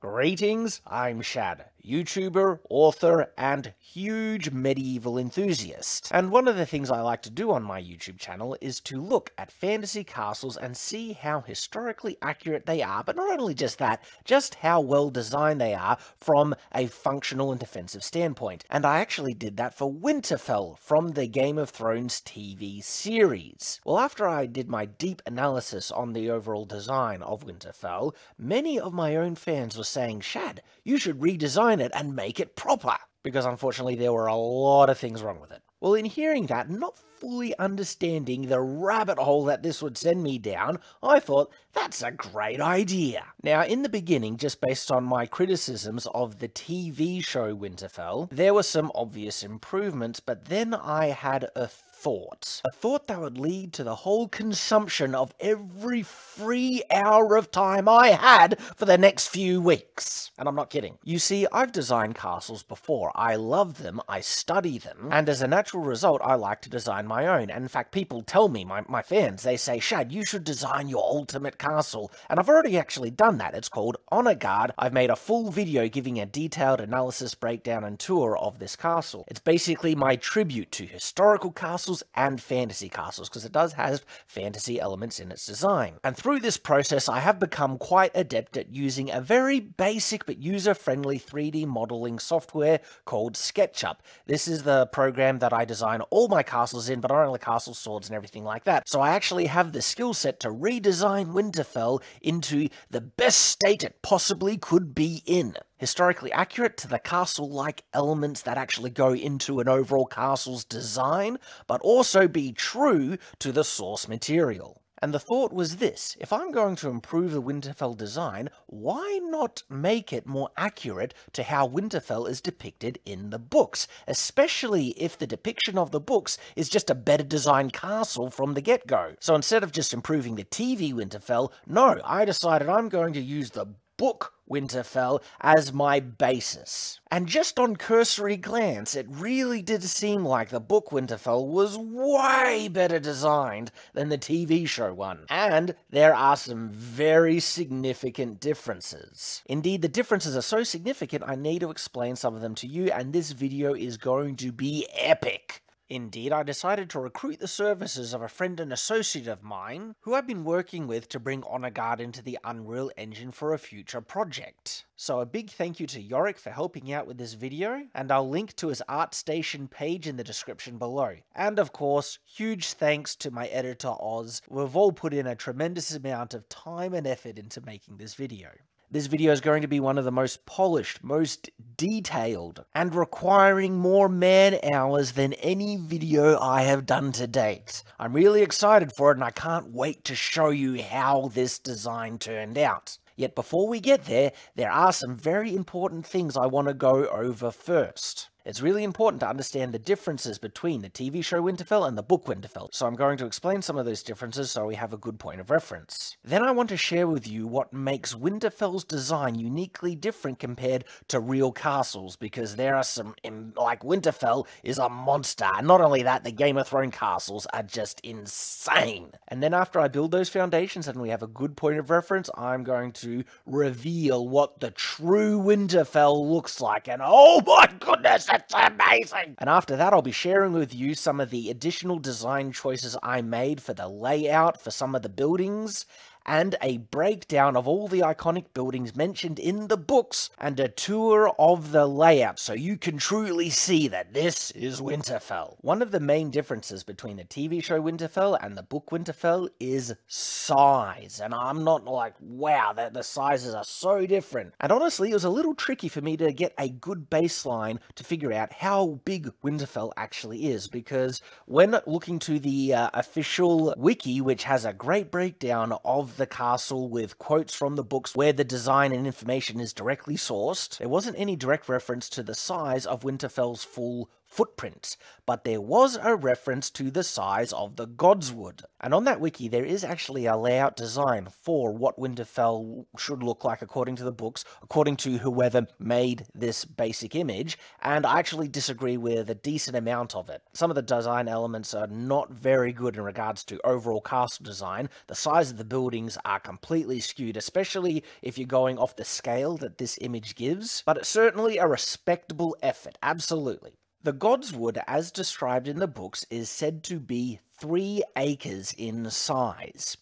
Greetings, I'm Shad, YouTuber, author, and huge medieval enthusiast. And one of the things I like to do on my YouTube channel is to look at fantasy castles and see how historically accurate they are, but not only just that, just how well designed they are from a functional and defensive standpoint. And I actually did that for Winterfell from the Game of Thrones TV series. Well, after I did my deep analysis on the overall design of Winterfell, many of my own fans were saying, Shad, you should redesign it and make it proper. Because unfortunately, there were a lot of things wrong with it. Well, in hearing that, not fully understanding the rabbit hole that this would send me down, I thought, that's a great idea. Now, in the beginning, just based on my criticisms of the TV show Winterfell, there were some obvious improvements, but then I had a thought. A thought that would lead to the whole consumption of every free hour of time I had for the next few weeks. And I'm not kidding. You see, I've designed castles before. I love them, I study them, and as a natural result, I like to design my own. And in fact, people tell me, my, my fans, they say, Shad, you should design your ultimate castle. And I've already actually done that. It's called Honor Guard. I've made a full video giving a detailed analysis, breakdown, and tour of this castle. It's basically my tribute to historical castles and fantasy castles, because it does have fantasy elements in its design. And through this process, I have become quite adept at using a very basic but user-friendly 3D modeling software called SketchUp. This is the program that I design all my castles in, but not only castle swords and everything like that. So I actually have the skill set to redesign Winterfell into the best state it possibly could be in historically accurate to the castle-like elements that actually go into an overall castle's design, but also be true to the source material. And the thought was this, if I'm going to improve the Winterfell design, why not make it more accurate to how Winterfell is depicted in the books, especially if the depiction of the books is just a better designed castle from the get-go. So instead of just improving the TV Winterfell, no, I decided I'm going to use the book Winterfell as my basis. And just on cursory glance, it really did seem like the book Winterfell was way better designed than the TV show one. And there are some very significant differences. Indeed, the differences are so significant I need to explain some of them to you, and this video is going to be epic. Indeed, I decided to recruit the services of a friend and associate of mine who I've been working with to bring Honor Guard into the Unreal Engine for a future project. So a big thank you to Yorick for helping out with this video, and I'll link to his ArtStation page in the description below. And of course, huge thanks to my editor Oz, we've all put in a tremendous amount of time and effort into making this video. This video is going to be one of the most polished, most detailed, and requiring more man hours than any video I have done to date. I'm really excited for it and I can't wait to show you how this design turned out. Yet before we get there, there are some very important things I want to go over first. It's really important to understand the differences between the TV show Winterfell and the book Winterfell, so I'm going to explain some of those differences so we have a good point of reference. Then I want to share with you what makes Winterfell's design uniquely different compared to real castles, because there are some, like Winterfell is a monster, and not only that, the Game of Thrones castles are just insane. And then after I build those foundations and we have a good point of reference, I'm going to reveal what the true Winterfell looks like, and oh my goodness, it's amazing! And after that, I'll be sharing with you some of the additional design choices I made for the layout for some of the buildings, and a breakdown of all the iconic buildings mentioned in the books, and a tour of the layout so you can truly see that this is Winterfell. One of the main differences between the TV show Winterfell and the book Winterfell is size, and I'm not like, wow, the, the sizes are so different. And honestly, it was a little tricky for me to get a good baseline to figure out how big Winterfell actually is, because when looking to the uh, official wiki, which has a great breakdown of the castle with quotes from the books where the design and information is directly sourced. There wasn't any direct reference to the size of Winterfell's full footprint, but there was a reference to the size of the Godswood. And on that wiki, there is actually a layout design for what Winterfell should look like according to the books, according to whoever made this basic image, and I actually disagree with a decent amount of it. Some of the design elements are not very good in regards to overall castle design. The size of the buildings are completely skewed, especially if you're going off the scale that this image gives, but it's certainly a respectable effort, absolutely. The Godswood, as described in the books, is said to be three acres in size.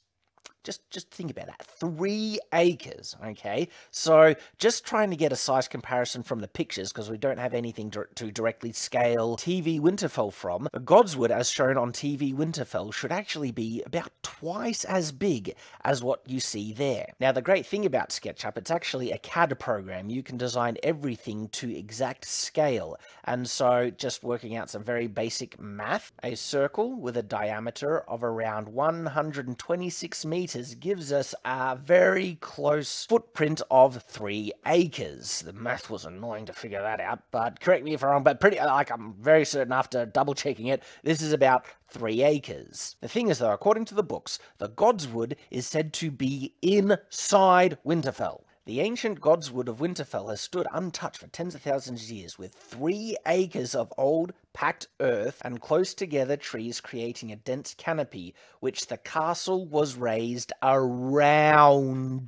Just, just think about that. Three acres, okay? So just trying to get a size comparison from the pictures, because we don't have anything to, to directly scale TV Winterfell from, Godswood, as shown on TV Winterfell, should actually be about twice as big as what you see there. Now, the great thing about SketchUp, it's actually a CAD program. You can design everything to exact scale. And so just working out some very basic math, a circle with a diameter of around 126 meters gives us a very close footprint of three acres. The math was annoying to figure that out, but correct me if I'm wrong, but pretty, like, I'm very certain after double checking it, this is about three acres. The thing is, though, according to the books, the Godswood is said to be inside Winterfell. The ancient godswood of Winterfell has stood untouched for tens of thousands of years, with three acres of old, packed earth and close together trees creating a dense canopy, which the castle was raised around.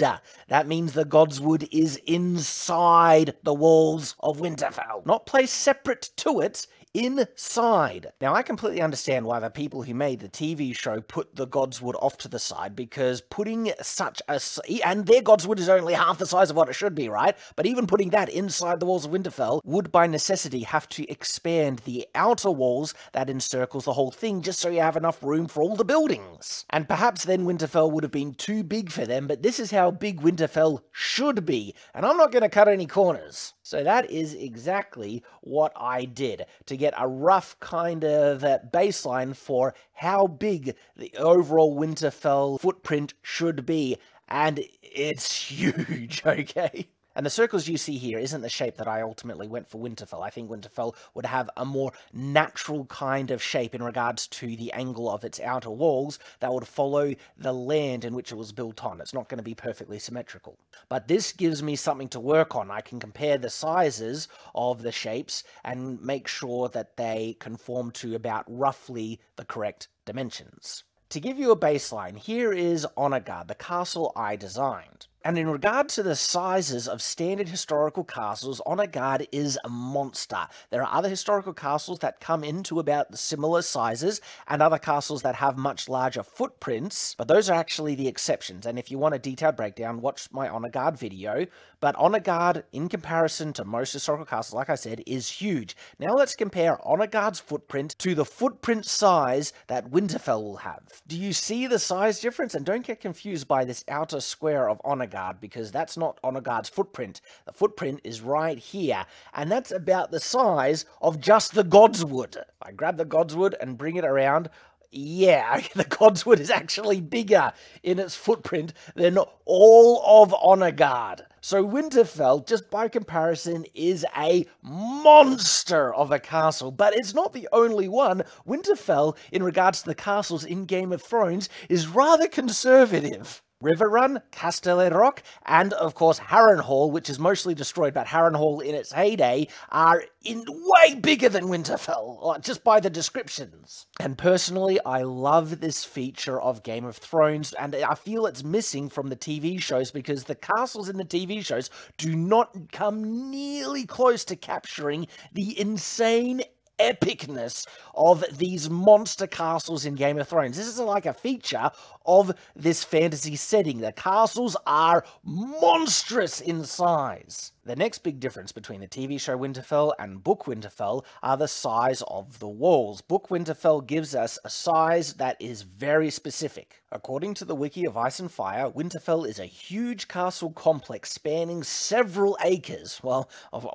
That means the godswood is inside the walls of Winterfell, not placed separate to it inside. Now, I completely understand why the people who made the TV show put the Godswood off to the side because putting such a. And their Godswood is only half the size of what it should be, right? But even putting that inside the walls of Winterfell would by necessity have to expand the outer walls that encircles the whole thing just so you have enough room for all the buildings. And perhaps then Winterfell would have been too big for them, but this is how big Winterfell should be. And I'm not going to cut any corners. So that is exactly what I did to get a rough kind of uh, baseline for how big the overall Winterfell footprint should be. And it's huge, okay? And the circles you see here isn't the shape that I ultimately went for Winterfell. I think Winterfell would have a more natural kind of shape in regards to the angle of its outer walls that would follow the land in which it was built on. It's not going to be perfectly symmetrical. But this gives me something to work on. I can compare the sizes of the shapes and make sure that they conform to about roughly the correct dimensions. To give you a baseline, here is Honor Guard, the castle I designed. And in regard to the sizes of standard historical castles, Honor Guard is a monster. There are other historical castles that come into about similar sizes, and other castles that have much larger footprints, but those are actually the exceptions. And if you want a detailed breakdown, watch my Honor Guard video. But Honor Guard, in comparison to most historical castles, like I said, is huge. Now let's compare Honor Guard's footprint to the footprint size that Winterfell will have. Do you see the size difference? And don't get confused by this outer square of Honor Guard because that's not honor guard's footprint. The footprint is right here, and that's about the size of just the Godswood. I grab the Godswood and bring it around. Yeah, the Godswood is actually bigger in its footprint than all of honor guard. So Winterfell, just by comparison, is a monster of a castle, but it's not the only one. Winterfell, in regards to the castles in Game of Thrones, is rather conservative. Riverrun, Casterly Rock, and of course Harrenhal, which is mostly destroyed, but Harrenhal in its heyday are in way bigger than Winterfell, uh, just by the descriptions. And personally, I love this feature of Game of Thrones, and I feel it's missing from the TV shows because the castles in the TV shows do not come nearly close to capturing the insane epicness of these monster castles in Game of Thrones. This is like a feature of this fantasy setting. The castles are monstrous in size. The next big difference between the TV show Winterfell and Book Winterfell are the size of the walls. Book Winterfell gives us a size that is very specific. According to the wiki of Ice and Fire, Winterfell is a huge castle complex spanning several acres. Well,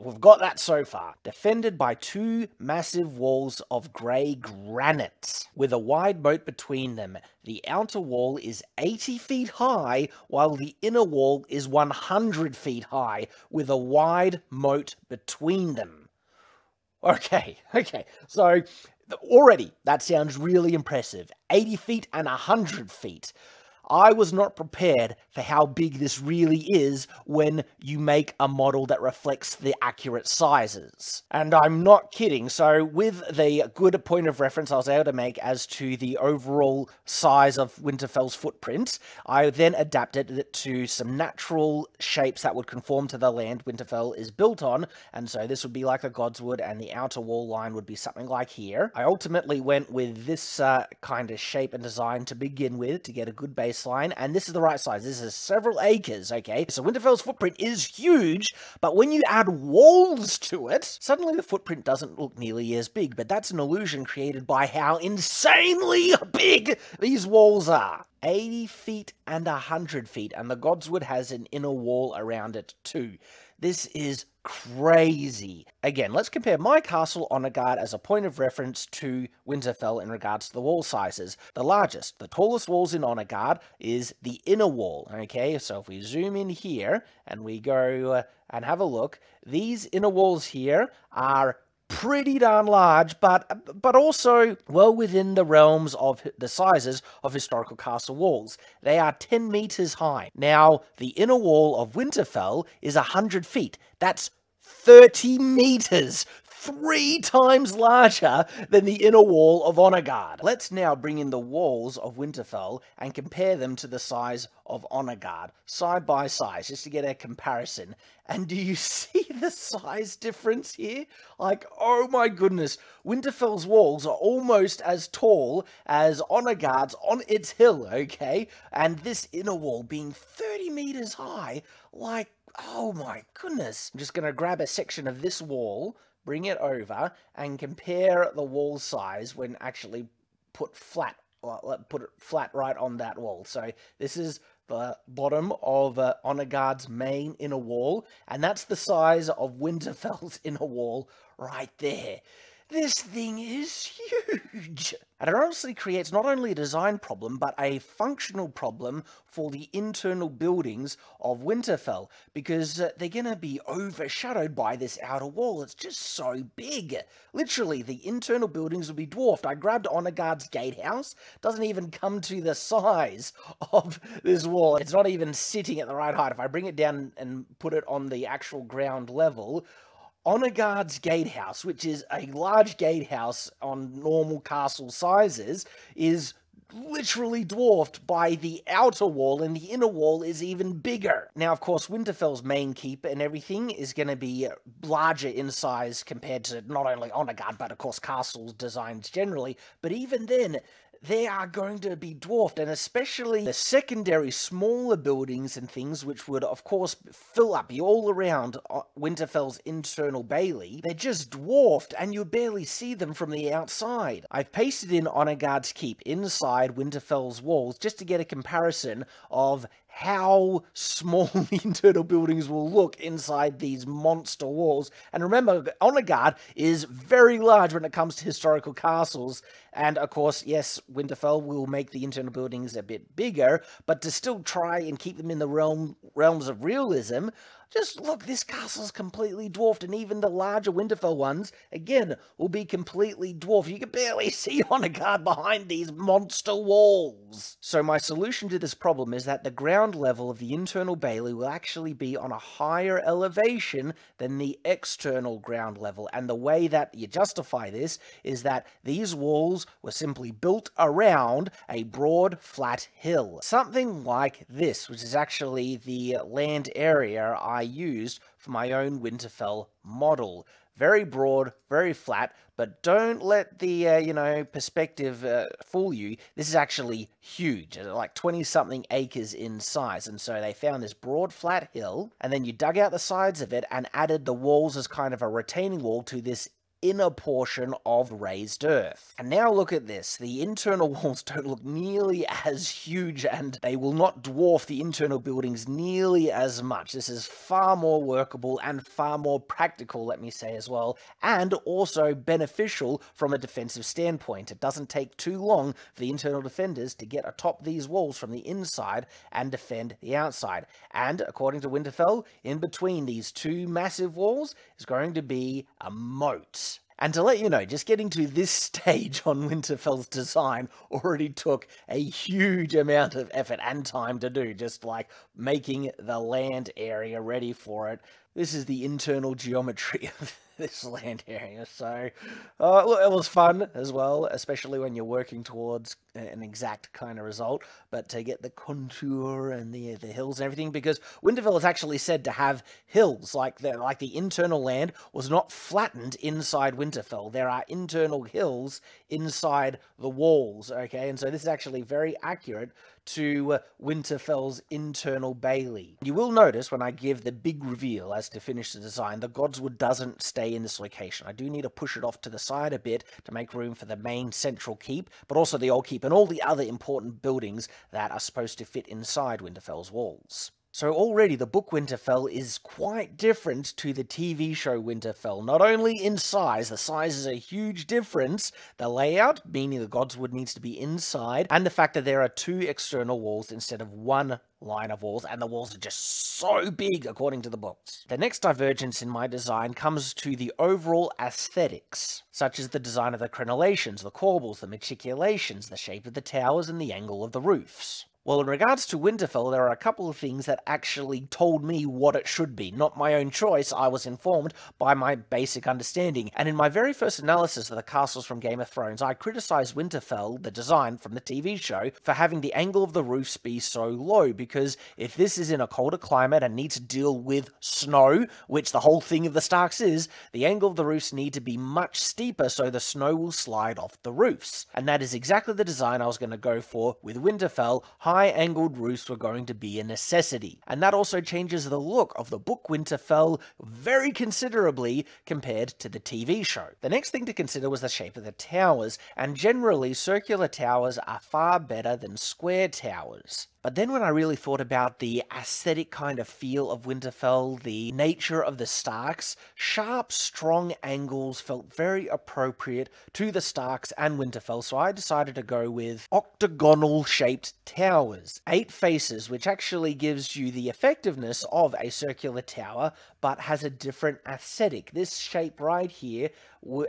we've got that so far. Defended by two massive walls of grey granite, with a wide moat between them. The outer wall is 80 feet high, while the inner wall is 100 feet high, with a wide moat between them. Okay, okay. So already that sounds really impressive. 80 feet and 100 feet. I was not prepared for how big this really is when you make a model that reflects the accurate sizes. And I'm not kidding, so with the good point of reference I was able to make as to the overall size of Winterfell's footprint, I then adapted it to some natural shapes that would conform to the land Winterfell is built on, and so this would be like a Godswood, and the outer wall line would be something like here. I ultimately went with this uh, kind of shape and design to begin with to get a good base baseline, and this is the right size. This is several acres, okay? So Winterfell's footprint is huge, but when you add walls to it, suddenly the footprint doesn't look nearly as big, but that's an illusion created by how insanely big these walls are. 80 feet and 100 feet, and the Godswood has an inner wall around it too. This is crazy. Again, let's compare my castle Honor Guard as a point of reference to Winterfell in regards to the wall sizes. The largest, the tallest walls in Honor Guard is the inner wall, okay? So if we zoom in here and we go uh, and have a look, these inner walls here are pretty darn large, but but also well within the realms of the sizes of historical castle walls. They are 10 meters high. Now, the inner wall of Winterfell is 100 feet. That's 30 meters three times larger than the inner wall of Honor Guard. Let's now bring in the walls of Winterfell and compare them to the size of Honor Guard, side by side, just to get a comparison. And do you see the size difference here? Like, oh my goodness, Winterfell's walls are almost as tall as Honor Guard's on its hill, okay? And this inner wall being 30 meters high, like, oh my goodness. I'm just going to grab a section of this wall bring it over and compare the wall size when actually put flat put it flat right on that wall. So this is the bottom of uh, Honor Guard's main inner wall, and that's the size of Winterfell's inner wall right there. This thing is huge! And it honestly creates not only a design problem, but a functional problem for the internal buildings of Winterfell, because uh, they're going to be overshadowed by this outer wall. It's just so big. Literally, the internal buildings will be dwarfed. I grabbed Honor Guard's gatehouse. Doesn't even come to the size of this wall. It's not even sitting at the right height. If I bring it down and put it on the actual ground level, Honor Guard's gatehouse, which is a large gatehouse on normal castle sizes, is literally dwarfed by the outer wall, and the inner wall is even bigger. Now, of course, Winterfell's main keep and everything is going to be larger in size compared to not only Honor Guard, but of course, castles designs generally. But even then, they are going to be dwarfed, and especially the secondary smaller buildings and things, which would, of course, fill up all around uh, Winterfell's internal bailey, they're just dwarfed, and you barely see them from the outside. I've pasted in Honor Guard's Keep inside Winterfell's walls just to get a comparison of how small the internal buildings will look inside these monster walls. And remember, Honor Guard is very large when it comes to historical castles. And of course, yes, Winterfell will make the internal buildings a bit bigger, but to still try and keep them in the realm realms of realism, just look, this castle's completely dwarfed, and even the larger Winterfell ones, again, will be completely dwarfed. You can barely see Honor Guard behind these monster walls. So my solution to this problem is that the ground level of the internal bailey will actually be on a higher elevation than the external ground level. And the way that you justify this is that these walls were simply built around a broad, flat hill. Something like this, which is actually the land area I used for my own Winterfell model. Very broad, very flat, but don't let the, uh, you know, perspective uh, fool you. This is actually huge, uh, like 20-something acres in size. And so they found this broad, flat hill, and then you dug out the sides of it and added the walls as kind of a retaining wall to this inner portion of raised earth. And now look at this. The internal walls don't look nearly as huge and they will not dwarf the internal buildings nearly as much. This is far more workable and far more practical, let me say as well, and also beneficial from a defensive standpoint. It doesn't take too long for the internal defenders to get atop these walls from the inside and defend the outside. And according to Winterfell, in between these two massive walls is going to be a moat. And to let you know, just getting to this stage on Winterfell's design already took a huge amount of effort and time to do, just like making the land area ready for it. This is the internal geometry of this land area. So, uh, look, it was fun as well, especially when you're working towards an exact kind of result. But to get the contour and the the hills and everything, because Winterfell is actually said to have hills, like the like the internal land was not flattened inside Winterfell. There are internal hills inside the walls. Okay, and so this is actually very accurate to uh, Winterfell's internal bailey. You will notice when I give the big reveal as to finish the design, the Godswood doesn't stay in this location. I do need to push it off to the side a bit to make room for the main central keep, but also the old keep and all the other important buildings that are supposed to fit inside Winterfell's walls. So already the book Winterfell is quite different to the TV show Winterfell. Not only in size, the size is a huge difference, the layout, meaning the Godswood needs to be inside, and the fact that there are two external walls instead of one line of walls, and the walls are just so big according to the books. The next divergence in my design comes to the overall aesthetics, such as the design of the crenellations, the corbels, the machicolations, the shape of the towers, and the angle of the roofs. Well, in regards to Winterfell, there are a couple of things that actually told me what it should be. Not my own choice, I was informed by my basic understanding. And in my very first analysis of the castles from Game of Thrones, I criticized Winterfell, the design from the TV show, for having the angle of the roofs be so low, because if this is in a colder climate and needs to deal with snow, which the whole thing of the Starks is, the angle of the roofs need to be much steeper so the snow will slide off the roofs. And that is exactly the design I was going to go for with Winterfell, high-angled roofs were going to be a necessity. And that also changes the look of the book Winterfell very considerably compared to the TV show. The next thing to consider was the shape of the towers, and generally circular towers are far better than square towers. But then when I really thought about the aesthetic kind of feel of Winterfell, the nature of the Starks, sharp, strong angles felt very appropriate to the Starks and Winterfell, so I decided to go with octagonal shaped towers. Eight faces, which actually gives you the effectiveness of a circular tower, but has a different aesthetic. This shape right here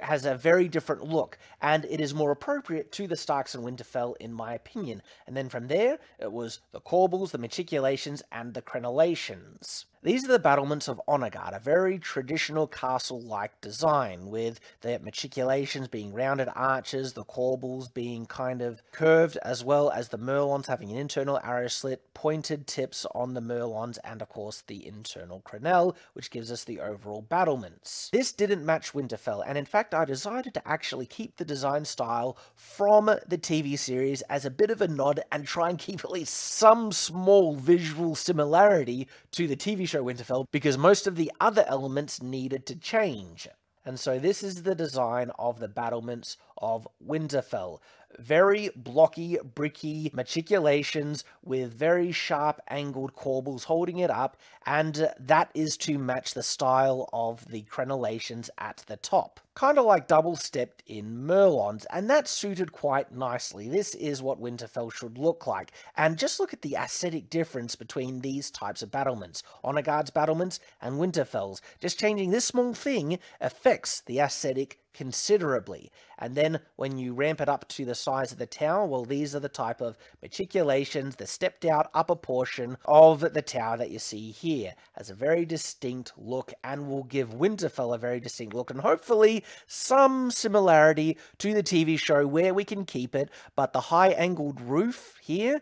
has a very different look, and it is more appropriate to the Starks and Winterfell, in my opinion. And then from there, it was the corbels, the machicolations, and the crenellations. These are the battlements of Honor Guard, a very traditional castle-like design, with the machicolations being rounded arches, the corbels being kind of curved, as well as the merlons having an internal arrow slit, pointed tips on the merlons, and of course the internal crenelle, which gives us the overall battlements. This didn't match Winterfell, and in fact I decided to actually keep the design style from the TV series as a bit of a nod and try and keep at least some small visual similarity to the TV show Winterfell because most of the other elements needed to change. And so this is the design of the battlements of Winterfell. Very blocky, bricky machicolations with very sharp angled corbels holding it up, and that is to match the style of the crenellations at the top. Kind of like double stepped in Merlons, and that suited quite nicely. This is what Winterfell should look like. And just look at the aesthetic difference between these types of battlements, Honor Guard's battlements and Winterfell's. Just changing this small thing affects the aesthetic considerably. And then when you ramp it up to the size of the tower, well, these are the type of machicolations, the stepped out upper portion of the tower that you see here. Has a very distinct look and will give Winterfell a very distinct look and hopefully some similarity to the TV show where we can keep it, but the high angled roof here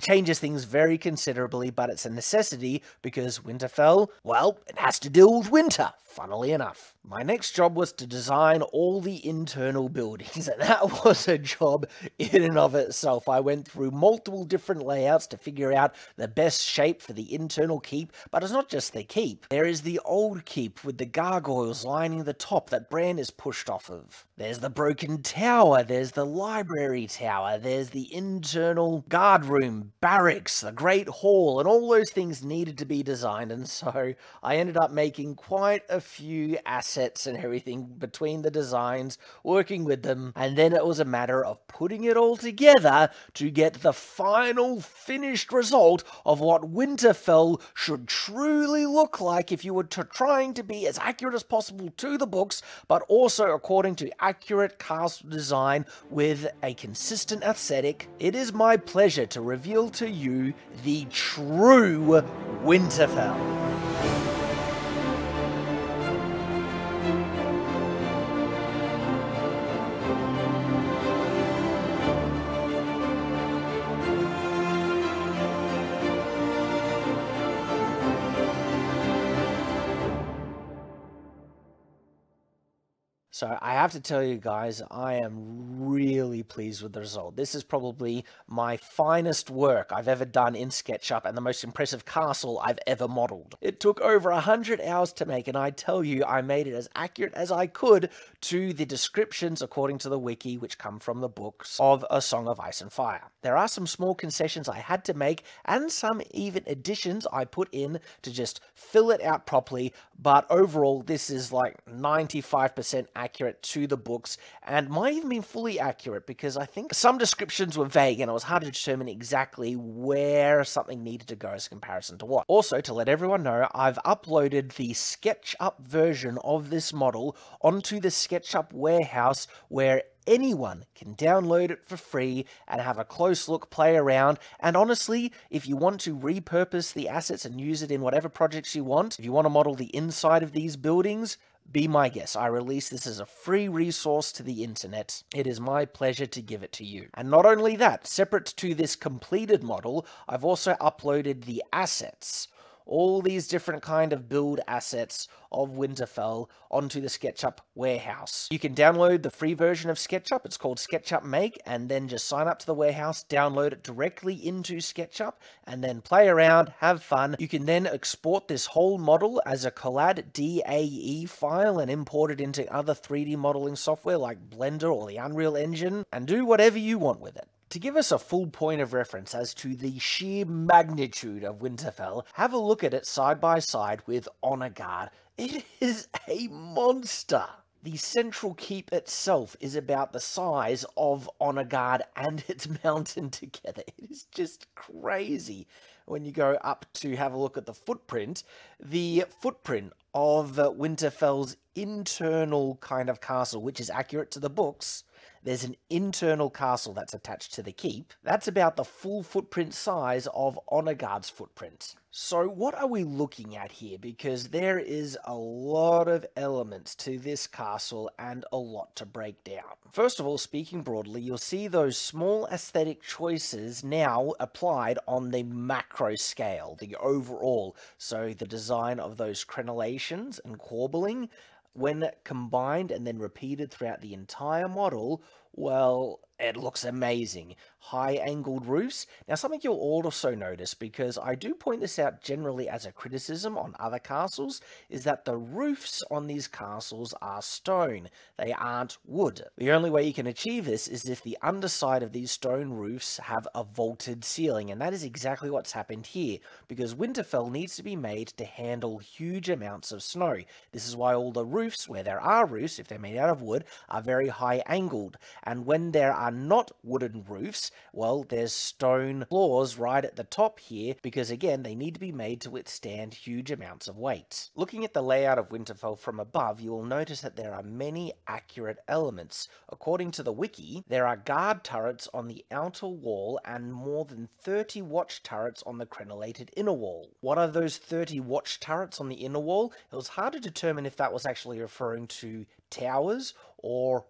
changes things very considerably, but it's a necessity because Winterfell, well, it has to deal with winter, funnily enough. My next job was to design all the internal buildings, and that was a job in and of itself. I went through multiple different layouts to figure out the best shape for the internal keep, but it's not just the keep. There is the old keep with the gargoyles lining the top that Bran is pushed off of. There's the broken tower, there's the library tower, there's the internal guard room barracks, the Great Hall, and all those things needed to be designed. And so I ended up making quite a few assets and everything between the designs, working with them. And then it was a matter of putting it all together to get the final finished result of what Winterfell should truly look like if you were trying to be as accurate as possible to the books, but also according to accurate castle design with a consistent aesthetic. It is my pleasure to reveal to you the true Winterfell. So I have to tell you guys, I am really pleased with the result. This is probably my finest work I've ever done in SketchUp and the most impressive castle I've ever modeled. It took over 100 hours to make and I tell you I made it as accurate as I could to the descriptions according to the wiki which come from the books of A Song of Ice and Fire. There are some small concessions I had to make and some even additions I put in to just fill it out properly, but overall this is like 95% accurate to the books and might even be fully accurate because I think some descriptions were vague and it was hard to determine exactly where something needed to go as a comparison to what. Also, to let everyone know, I've uploaded the SketchUp version of this model onto the SketchUp warehouse where anyone can download it for free and have a close look, play around. And honestly, if you want to repurpose the assets and use it in whatever projects you want, if you want to model the inside of these buildings, be my guest. I release this as a free resource to the internet. It is my pleasure to give it to you. And not only that, separate to this completed model, I've also uploaded the assets all these different kind of build assets of Winterfell onto the SketchUp warehouse. You can download the free version of SketchUp, it's called SketchUp Make, and then just sign up to the warehouse, download it directly into SketchUp, and then play around, have fun. You can then export this whole model as a Collada DAE file and import it into other 3D modeling software like Blender or the Unreal Engine, and do whatever you want with it. To give us a full point of reference as to the sheer magnitude of Winterfell, have a look at it side by side with Honor Guard. It is a monster. The central keep itself is about the size of Honor Guard and its mountain together. It is just crazy when you go up to have a look at the footprint. The footprint of Winterfell's internal kind of castle, which is accurate to the books, there's an internal castle that's attached to the keep. That's about the full footprint size of Honor Guard's footprint. So what are we looking at here? Because there is a lot of elements to this castle and a lot to break down. First of all, speaking broadly, you'll see those small aesthetic choices now applied on the macro scale, the overall. So the design of those crenellations and corbelling, when combined and then repeated throughout the entire model, well, it looks amazing. High angled roofs. Now, something you'll also notice, because I do point this out generally as a criticism on other castles, is that the roofs on these castles are stone. They aren't wood. The only way you can achieve this is if the underside of these stone roofs have a vaulted ceiling, and that is exactly what's happened here, because Winterfell needs to be made to handle huge amounts of snow. This is why all the roofs, where there are roofs, if they're made out of wood, are very high angled, and when there are not wooden roofs, well, there's stone floors right at the top here because, again, they need to be made to withstand huge amounts of weight. Looking at the layout of Winterfell from above, you will notice that there are many accurate elements. According to the wiki, there are guard turrets on the outer wall and more than 30 watch turrets on the crenellated inner wall. What are those 30 watch turrets on the inner wall? It was hard to determine if that was actually referring to towers or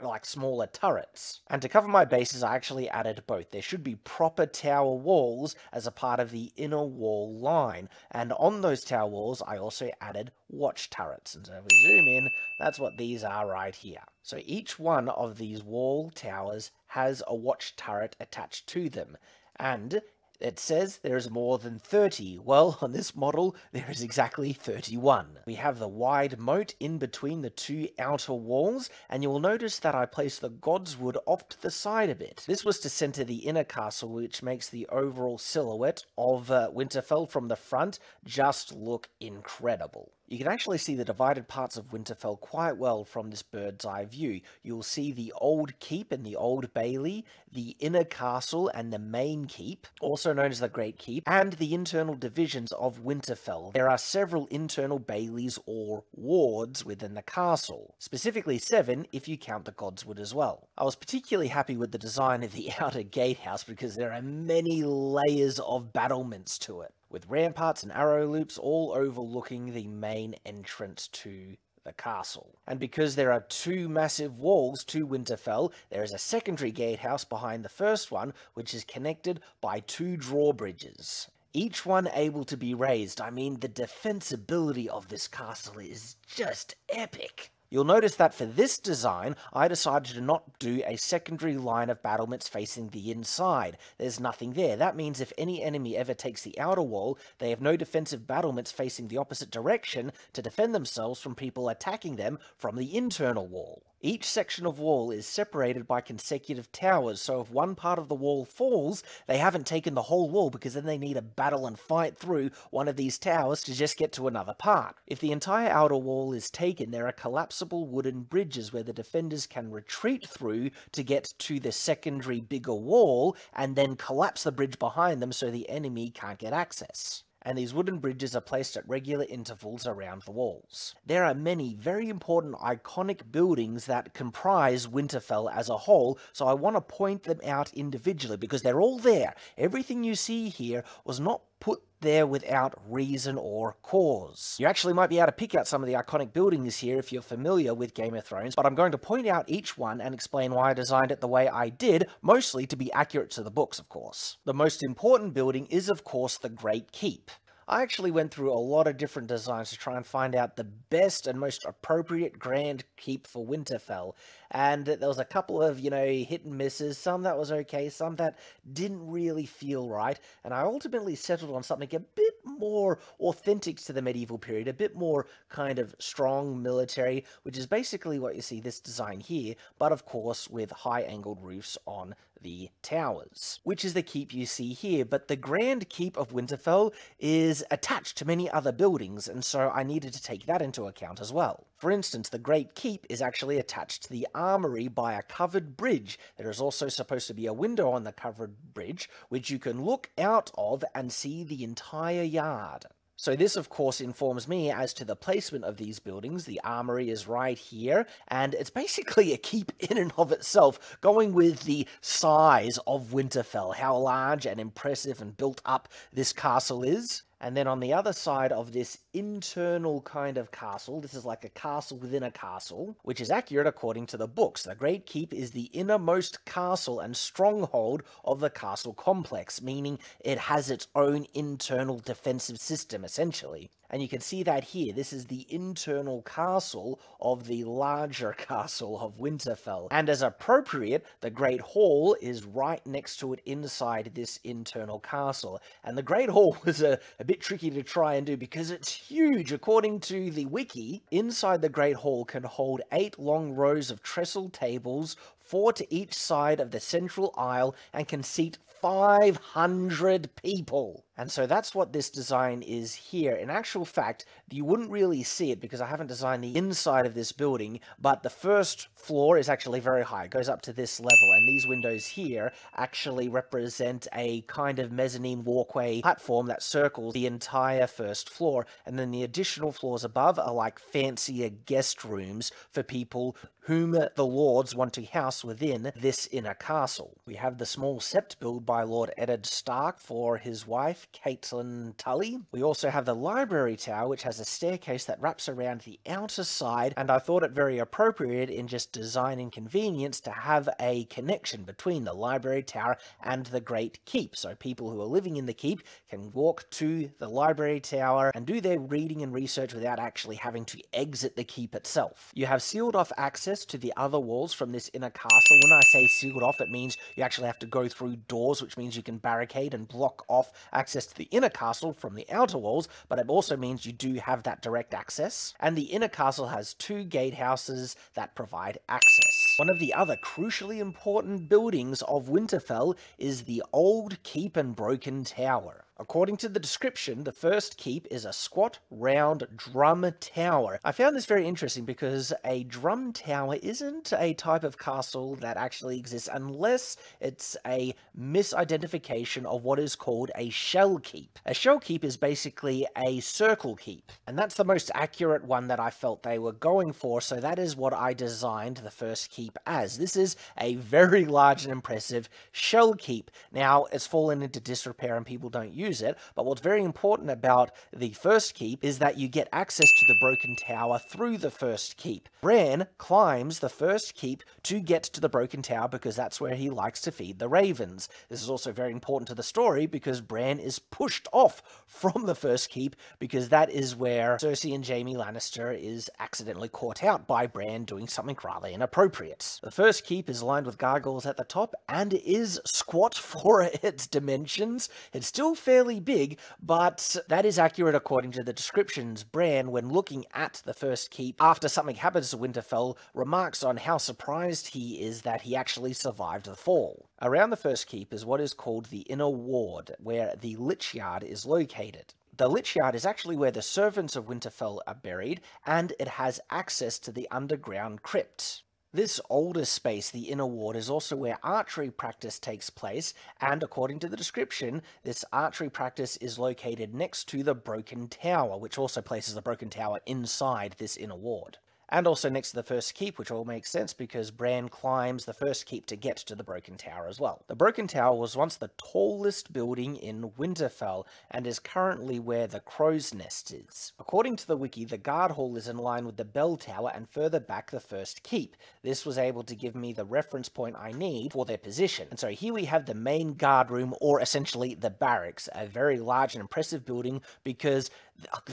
like smaller turrets. And to cover my bases, I actually added both. There should be proper tower walls as a part of the inner wall line. And on those tower walls, I also added watch turrets. And so if we zoom in, that's what these are right here. So each one of these wall towers has a watch turret attached to them. And It says there is more than 30. Well, on this model, there is exactly 31. We have the wide moat in between the two outer walls, and you will notice that I placed the Godswood off to the side a bit. This was to center the inner castle, which makes the overall silhouette of uh, Winterfell from the front just look incredible. You can actually see the divided parts of Winterfell quite well from this bird's eye view. You'll see the old keep and the old bailey, the inner castle and the main keep, also known as the Great Keep, and the internal divisions of Winterfell. There are several internal baileys or wards within the castle, specifically seven if you count the Godswood as well. I was particularly happy with the design of the outer gatehouse because there are many layers of battlements to it with ramparts and arrow loops all overlooking the main entrance to the castle. And because there are two massive walls to Winterfell, there is a secondary gatehouse behind the first one, which is connected by two drawbridges. Each one able to be raised. I mean, the defensibility of this castle is just epic. You'll notice that for this design, I decided to not do a secondary line of battlements facing the inside. There's nothing there. That means if any enemy ever takes the outer wall, they have no defensive battlements facing the opposite direction to defend themselves from people attacking them from the internal wall. Each section of wall is separated by consecutive towers, so if one part of the wall falls, they haven't taken the whole wall because then they need to battle and fight through one of these towers to just get to another part. If the entire outer wall is taken, there are collapsible wooden bridges where the defenders can retreat through to get to the secondary bigger wall and then collapse the bridge behind them so the enemy can't get access and these wooden bridges are placed at regular intervals around the walls. There are many very important iconic buildings that comprise Winterfell as a whole, so I want to point them out individually because they're all there. Everything you see here was not put there without reason or cause. You actually might be able to pick out some of the iconic buildings here if you're familiar with Game of Thrones, but I'm going to point out each one and explain why I designed it the way I did, mostly to be accurate to the books, of course. The most important building is, of course, the Great Keep. I actually went through a lot of different designs to try and find out the best and most appropriate grand keep for Winterfell. And there was a couple of, you know, hit and misses, some that was okay, some that didn't really feel right. And I ultimately settled on something a bit more authentic to the medieval period, a bit more kind of strong military, which is basically what you see this design here, but of course with high angled roofs on the towers, which is the keep you see here. But the Grand Keep of Winterfell is attached to many other buildings, and so I needed to take that into account as well. For instance, the Great Keep is actually attached to the armory by a covered bridge. There is also supposed to be a window on the covered bridge, which you can look out of and see the entire yard. So this, of course, informs me as to the placement of these buildings. The armory is right here, and it's basically a keep in and of itself, going with the size of Winterfell, how large and impressive and built up this castle is. And then on the other side of this internal kind of castle, this is like a castle within a castle, which is accurate according to the books. The Great Keep is the innermost castle and stronghold of the castle complex, meaning it has its own internal defensive system, essentially. And you can see that here. This is the internal castle of the larger castle of Winterfell. And as appropriate, the Great Hall is right next to it inside this internal castle. And the Great Hall was a, a bit tricky to try and do because it's huge. According to the wiki, inside the Great Hall can hold eight long rows of trestle tables, four to each side of the central aisle, and can seat 500 people. And so that's what this design is here. In actual fact, you wouldn't really see it because I haven't designed the inside of this building, but the first floor is actually very high. It goes up to this level, and these windows here actually represent a kind of mezzanine walkway platform that circles the entire first floor, and then the additional floors above are like fancier guest rooms for people whom the lords want to house within this inner castle. We have the small sept built by Lord Eddard Stark for his wife, Catelyn Tully. We also have the library tower, which has a staircase that wraps around the outer side, and I thought it very appropriate in just design and convenience to have a connection between the library tower and the Great Keep. So people who are living in the keep can walk to the library tower and do their reading and research without actually having to exit the keep itself. You have sealed off access to the other walls from this inner castle. When I say sealed off, it means you actually have to go through doors, which means you can barricade and block off access to the inner castle from the outer walls, but it also means you do have that direct access. And the inner castle has two gatehouses that provide access. One of the other crucially important buildings of Winterfell is the Old Keep and Broken Tower. According to the description, the first keep is a squat, round drum tower. I found this very interesting because a drum tower isn't a type of castle that actually exists unless it's a misidentification of what is called a shell keep. A shell keep is basically a circle keep, and that's the most accurate one that I felt they were going for, so that is what I designed the first keep as. This is a very large and impressive shell keep. Now, it's fallen into disrepair and people don't use use it, but what's very important about the first keep is that you get access to the broken tower through the first keep. Bran climbs the first keep to get to the broken tower because that's where he likes to feed the ravens. This is also very important to the story because Bran is pushed off from the first keep because that is where Cersei and Jaime Lannister is accidentally caught out by Bran doing something rather inappropriate. The first keep is lined with gargoyles at the top and is squat for its dimensions. It's still fairly fairly big, but that is accurate according to the descriptions. Bran, when looking at the first keep after something happens to Winterfell, remarks on how surprised he is that he actually survived the fall. Around the first keep is what is called the Inner Ward, where the Lich Yard is located. The Lich Yard is actually where the servants of Winterfell are buried, and it has access to the underground crypt. This older space, the inner ward, is also where archery practice takes place, and according to the description, this archery practice is located next to the Broken Tower, which also places the Broken Tower inside this inner ward and also next to the first keep, which all makes sense because Bran climbs the first keep to get to the Broken Tower as well. The Broken Tower was once the tallest building in Winterfell and is currently where the Crow's Nest is. According to the wiki, the Guard Hall is in line with the Bell Tower and further back the first keep. This was able to give me the reference point I need for their position. And so here we have the main guard room, or essentially the barracks, a very large and impressive building because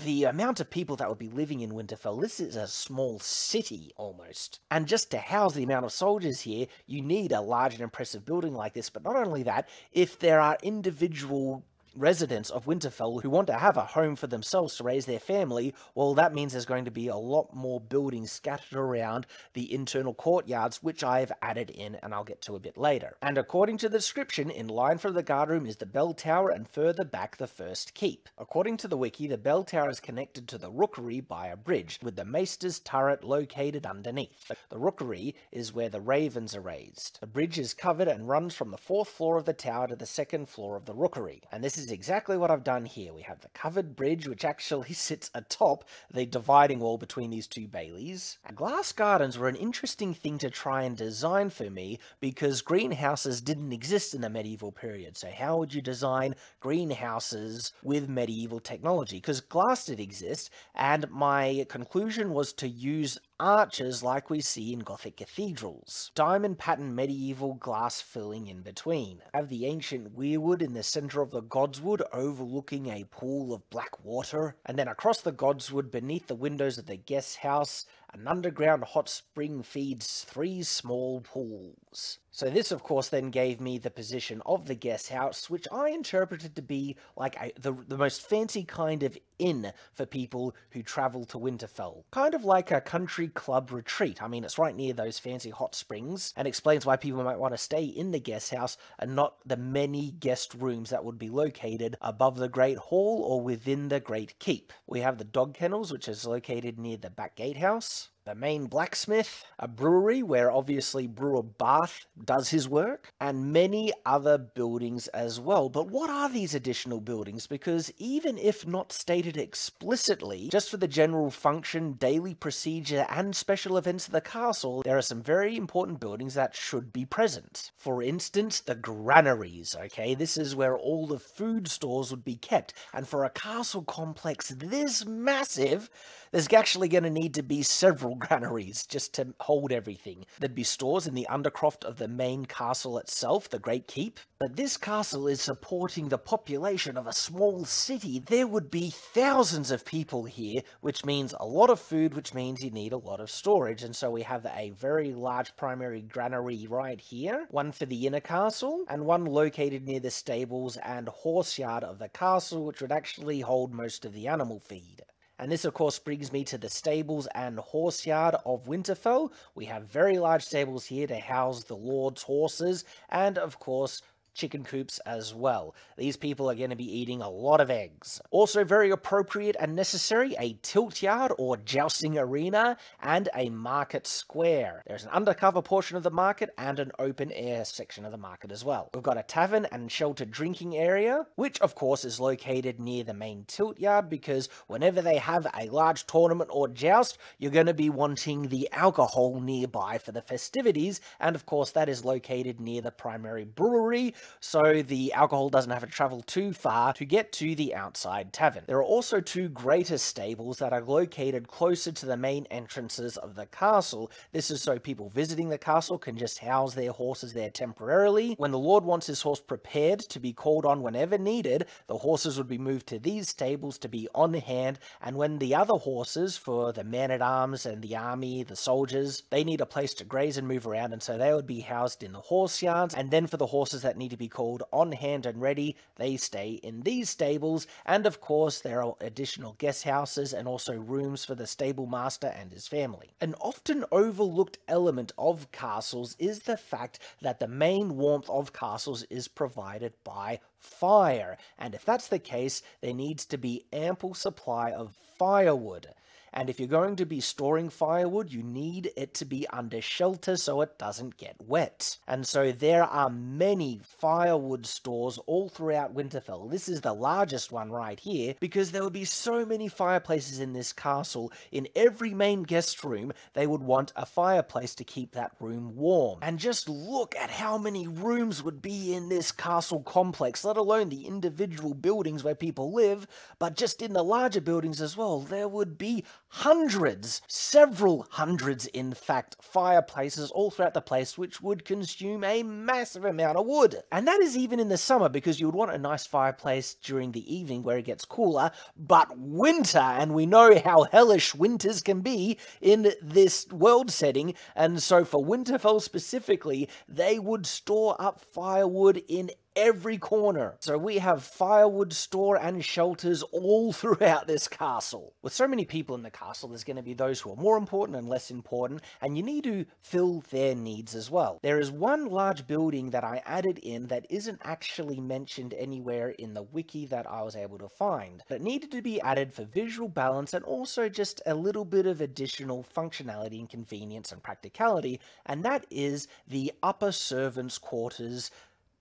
the amount of people that would be living in Winterfell, this is a small city almost. And just to house the amount of soldiers here, you need a large and impressive building like this. But not only that, if there are individual residents of Winterfell who want to have a home for themselves to raise their family, well, that means there's going to be a lot more buildings scattered around the internal courtyards, which I've added in and I'll get to a bit later. And according to the description, in line from the guard room is the bell tower and further back the first keep. According to the wiki, the bell tower is connected to the rookery by a bridge, with the maester's turret located underneath. The rookery is where the ravens are raised. The bridge is covered and runs from the fourth floor of the tower to the second floor of the rookery, and this is is exactly what I've done here. We have the covered bridge, which actually sits atop the dividing wall between these two baileys. Glass gardens were an interesting thing to try and design for me because greenhouses didn't exist in the medieval period. So how would you design greenhouses with medieval technology? Because glass did exist, and my conclusion was to use arches like we see in Gothic cathedrals. Diamond pattern medieval glass filling in between. Have the ancient weirwood in the center of the godswood overlooking a pool of black water. And then across the godswood beneath the windows of the guest house, an underground hot spring feeds three small pools. So this, of course, then gave me the position of the guest house, which I interpreted to be like a, the, the most fancy kind of inn for people who travel to Winterfell. Kind of like a country club retreat. I mean, it's right near those fancy hot springs, and explains why people might want to stay in the guest house and not the many guest rooms that would be located above the Great Hall or within the Great Keep. We have the dog kennels, which is located near the back gatehouse. The main blacksmith, a brewery where obviously Brewer Barth does his work, and many other buildings as well. But what are these additional buildings? Because even if not stated explicitly, just for the general function, daily procedure, and special events of the castle, there are some very important buildings that should be present. For instance, the granaries, okay? This is where all the food stores would be kept. And for a castle complex this massive, there's actually going to need to be several granaries just to hold everything. There'd be stores in the undercroft of the main castle itself, the Great Keep, but this castle is supporting the population of a small city. There would be thousands of people here, which means a lot of food, which means you need a lot of storage. And so we have a very large primary granary right here, one for the inner castle, and one located near the stables and horse yard of the castle, which would actually hold most of the animal feed. And this, of course, brings me to the stables and horse yard of Winterfell. We have very large stables here to house the Lord's horses, and, of course, chicken coops as well. These people are going to be eating a lot of eggs. Also very appropriate and necessary, a tilt yard or jousting arena and a market square. There's an undercover portion of the market and an open air section of the market as well. We've got a tavern and sheltered drinking area, which of course is located near the main tilt yard because whenever they have a large tournament or joust, you're going to be wanting the alcohol nearby for the festivities, and of course that is located near the primary brewery, so the alcohol doesn't have to travel too far to get to the outside tavern. There are also two greater stables that are located closer to the main entrances of the castle. This is so people visiting the castle can just house their horses there temporarily. When the lord wants his horse prepared to be called on whenever needed, the horses would be moved to these stables to be on hand, and when the other horses for the men-at-arms and the army, the soldiers, they need a place to graze and move around, and so they would be housed in the horse yards, and then for the horses that need to be called on hand and ready. They stay in these stables, and of course, there are additional guest houses and also rooms for the stable master and his family. An often overlooked element of castles is the fact that the main warmth of castles is provided by fire, and if that's the case, there needs to be ample supply of firewood. And if you're going to be storing firewood, you need it to be under shelter so it doesn't get wet. And so there are many firewood stores all throughout Winterfell. This is the largest one right here because there would be so many fireplaces in this castle. In every main guest room, they would want a fireplace to keep that room warm. And just look at how many rooms would be in this castle complex, let alone the individual buildings where people live, but just in the larger buildings as well, there would be hundreds, several hundreds in fact, fireplaces all throughout the place which would consume a massive amount of wood. And that is even in the summer because you would want a nice fireplace during the evening where it gets cooler, but winter, and we know how hellish winters can be in this world setting, and so for Winterfell specifically, they would store up firewood in every corner. So we have firewood store and shelters all throughout this castle. With so many people in the castle, there's going to be those who are more important and less important, and you need to fill their needs as well. There is one large building that I added in that isn't actually mentioned anywhere in the wiki that I was able to find, but needed to be added for visual balance and also just a little bit of additional functionality and convenience and practicality, and that is the upper servants' quarters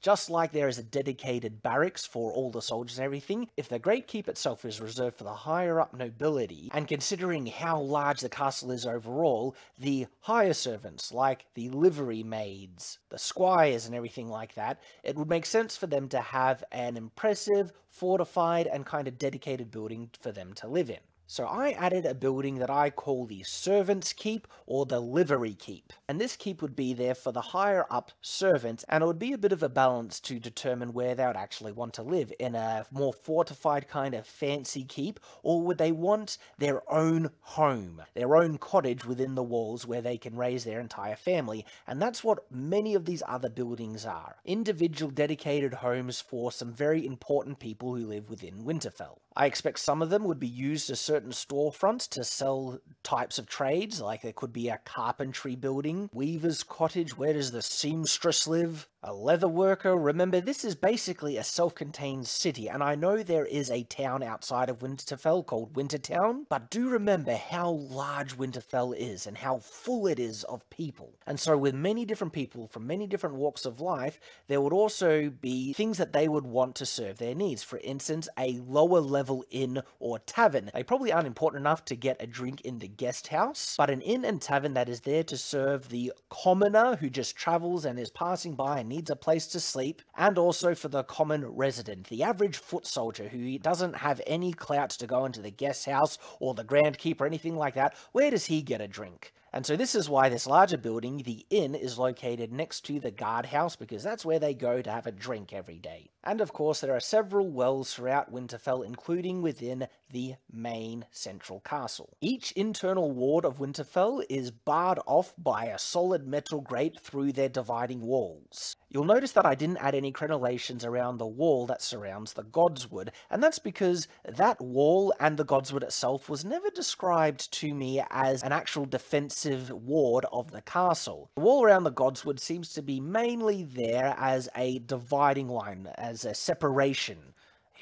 just like there is a dedicated barracks for all the soldiers and everything, if the Great Keep itself is reserved for the higher up nobility, and considering how large the castle is overall, the higher servants, like the livery maids, the squires and everything like that, it would make sense for them to have an impressive, fortified, and kind of dedicated building for them to live in. So I added a building that I call the Servants' Keep or the Livery Keep. And this keep would be there for the higher up servants and it would be a bit of a balance to determine where they would actually want to live in a more fortified kind of fancy keep or would they want their own home, their own cottage within the walls where they can raise their entire family. And that's what many of these other buildings are. Individual dedicated homes for some very important people who live within Winterfell. I expect some of them would be used as certain storefronts to sell types of trades, like there could be a carpentry building, weaver's cottage, where does the seamstress live? A leather worker. Remember, this is basically a self-contained city, and I know there is a town outside of Winterfell called Wintertown, but do remember how large Winterfell is and how full it is of people. And so with many different people from many different walks of life, there would also be things that they would want to serve their needs. For instance, a lower level inn or tavern. They probably aren't important enough to get a drink in the guest house, but an inn and tavern that is there to serve the commoner who just travels and is passing by and needs a place to sleep, and also for the common resident, the average foot soldier who doesn't have any clout to go into the guest house or the grand keep or anything like that. Where does he get a drink? And so this is why this larger building, the inn, is located next to the guardhouse because that's where they go to have a drink every day. And of course, there are several wells throughout Winterfell, including within the main central castle. Each internal ward of Winterfell is barred off by a solid metal grate through their dividing walls. You'll notice that I didn't add any crenellations around the wall that surrounds the Godswood, and that's because that wall and the Godswood itself was never described to me as an actual defensive ward of the castle. The wall around the Godswood seems to be mainly there as a dividing line, as a separation.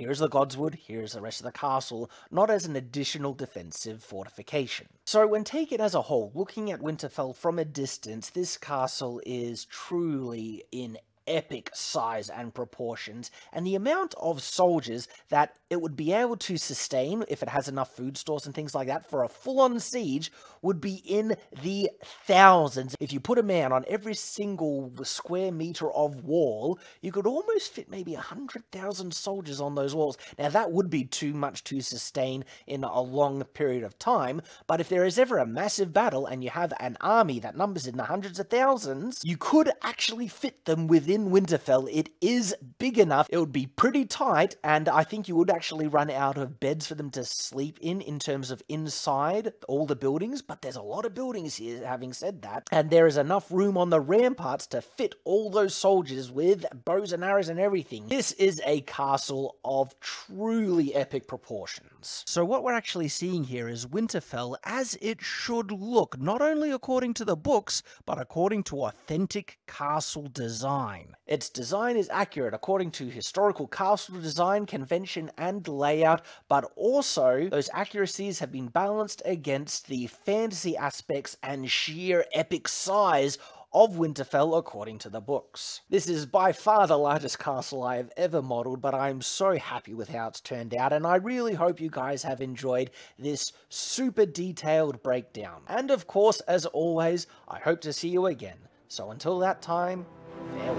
Here's the Godswood, here's the rest of the castle, not as an additional defensive fortification. So when taken as a whole, looking at Winterfell from a distance, this castle is truly in epic size and proportions, and the amount of soldiers that it would be able to sustain if it has enough food stores and things like that for a full-on siege would be in the thousands. If you put a man on every single square meter of wall, you could almost fit maybe 100,000 soldiers on those walls. Now that would be too much to sustain in a long period of time, but if there is ever a massive battle and you have an army that numbers in the hundreds of thousands, you could actually fit them within within Winterfell, it is big enough. It would be pretty tight, and I think you would actually run out of beds for them to sleep in, in terms of inside all the buildings, but there's a lot of buildings here, having said that, and there is enough room on the ramparts to fit all those soldiers with bows and arrows and everything. This is a castle of truly epic proportions. So what we're actually seeing here is Winterfell as it should look, not only according to the books, but according to authentic castle design design. Its design is accurate according to historical castle design, convention, and layout, but also those accuracies have been balanced against the fantasy aspects and sheer epic size of Winterfell according to the books. This is by far the largest castle I have ever modelled, but I'm so happy with how it's turned out, and I really hope you guys have enjoyed this super detailed breakdown. And of course, as always, I hope to see you again. So until that time, 没有